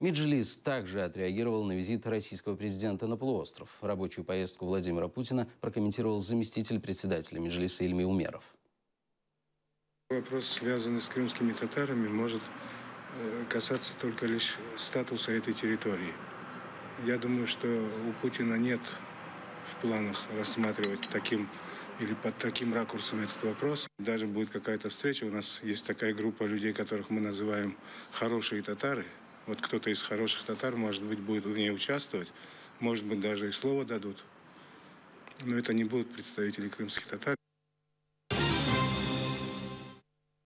Меджлис также отреагировал на визит российского президента на полуостров. Рабочую поездку Владимира Путина прокомментировал заместитель председателя Меджлиса Ильми Умеров. Вопрос, связанный с крымскими татарами, может э, касаться только лишь статуса этой территории. Я думаю, что у Путина нет в планах рассматривать таким или под таким ракурсом этот вопрос. Даже будет какая-то встреча, у нас есть такая группа людей, которых мы называем «хорошие татары». Вот кто-то из хороших татар, может быть, будет в ней участвовать, может быть, даже и слово дадут. Но это не будут представители крымских татар.